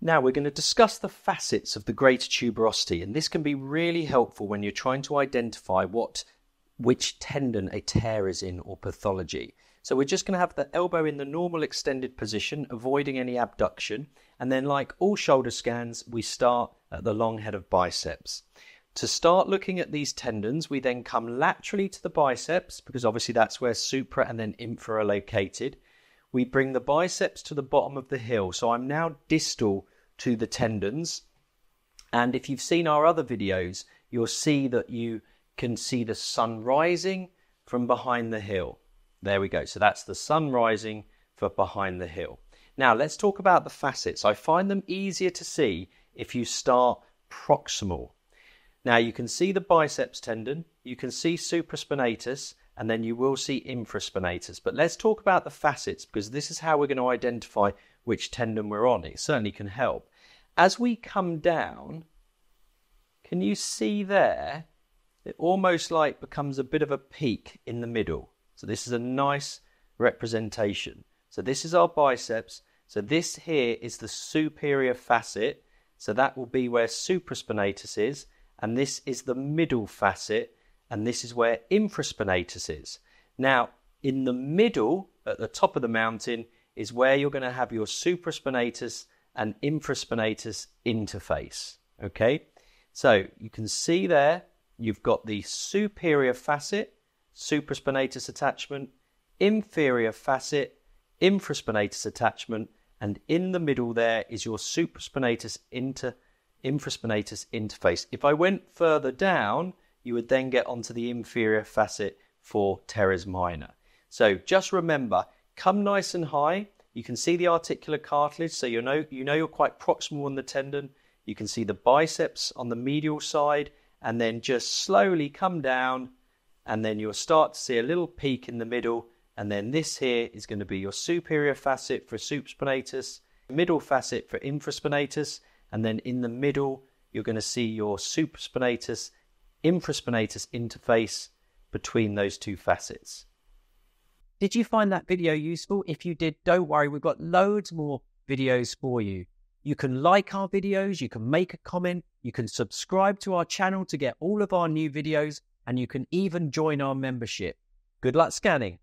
Now we're going to discuss the facets of the greater tuberosity, and this can be really helpful when you're trying to identify what which tendon a tear is in or pathology. So we're just going to have the elbow in the normal extended position, avoiding any abduction, and then like all shoulder scans, we start at the long head of biceps. To start looking at these tendons, we then come laterally to the biceps because obviously that's where supra and then infra are located we bring the biceps to the bottom of the heel. So I'm now distal to the tendons. And if you've seen our other videos, you'll see that you can see the sun rising from behind the heel. There we go. So that's the sun rising for behind the heel. Now let's talk about the facets. I find them easier to see if you start proximal. Now you can see the biceps tendon, you can see supraspinatus, and then you will see infraspinatus. But let's talk about the facets because this is how we're going to identify which tendon we're on. It certainly can help. As we come down, can you see there? It almost like becomes a bit of a peak in the middle. So this is a nice representation. So this is our biceps. So this here is the superior facet. So that will be where supraspinatus is. And this is the middle facet and this is where infraspinatus is. Now, in the middle, at the top of the mountain, is where you're going to have your supraspinatus and infraspinatus interface. Okay, so you can see there you've got the superior facet, supraspinatus attachment, inferior facet, infraspinatus attachment, and in the middle there is your supraspinatus inter infraspinatus interface. If I went further down, you would then get onto the inferior facet for teres minor. So just remember, come nice and high. You can see the articular cartilage, so you know you know you're quite proximal on the tendon. You can see the biceps on the medial side, and then just slowly come down, and then you'll start to see a little peak in the middle. And then this here is going to be your superior facet for supraspinatus, middle facet for infraspinatus, and then in the middle you're going to see your supraspinatus infraspinatus interface between those two facets. Did you find that video useful? If you did, don't worry, we've got loads more videos for you. You can like our videos, you can make a comment, you can subscribe to our channel to get all of our new videos, and you can even join our membership. Good luck scanning.